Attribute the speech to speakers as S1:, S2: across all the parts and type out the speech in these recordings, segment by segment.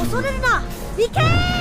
S1: 恐れるな。行け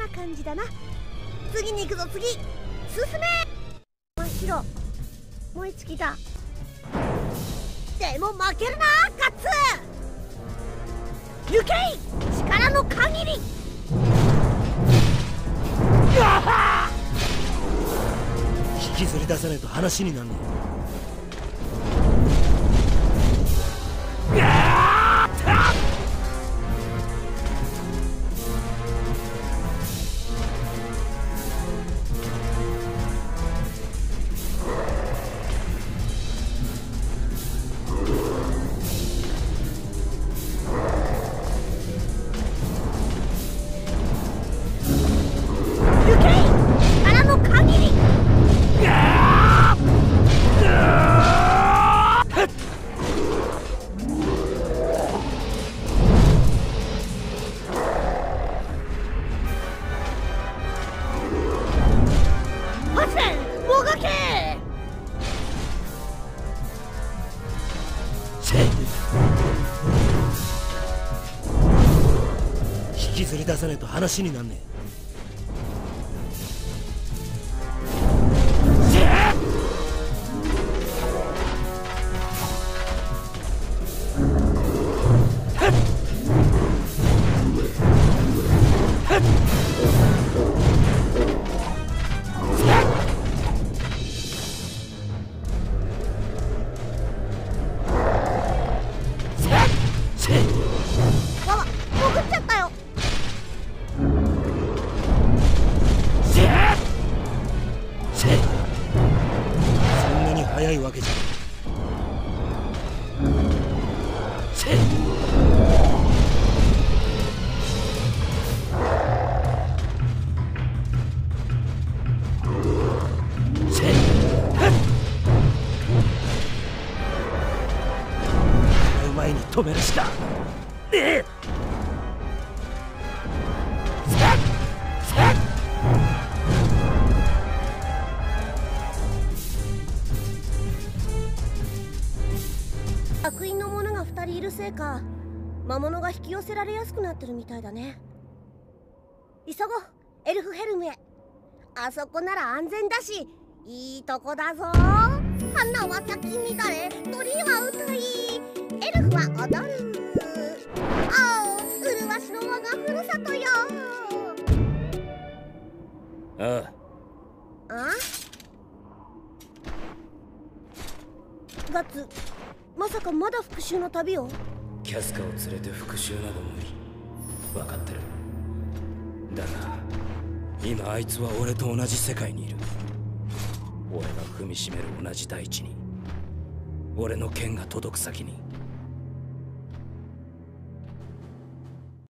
S1: な感じだな。次に行くぞ次。進め。真っ白燃え尽きたでも負けるなカッツ行けい。力の限り。
S2: 引きずり出さないと話になんね
S1: 行
S2: 引きずり出さないと話になんねえ。止めるしか。ねえ
S1: 悪印の者が2人いるせいか魔物が引き寄せられやすくなってるみたいだね。急ごうエルフヘルムへ。あそこなら安全だしいいとこだぞ。花は咲き乱れ鳥は歌い。エルフは踊るあお麗しの我がふるさとよ。
S2: ああ
S1: あガッツまさかまだ復讐の旅を？
S2: キャスカを連れて復讐など無理分かってる。だが今あいつは俺と同じ世界にいる。俺が踏みしめる同じ大地に。俺の剣が届く先に。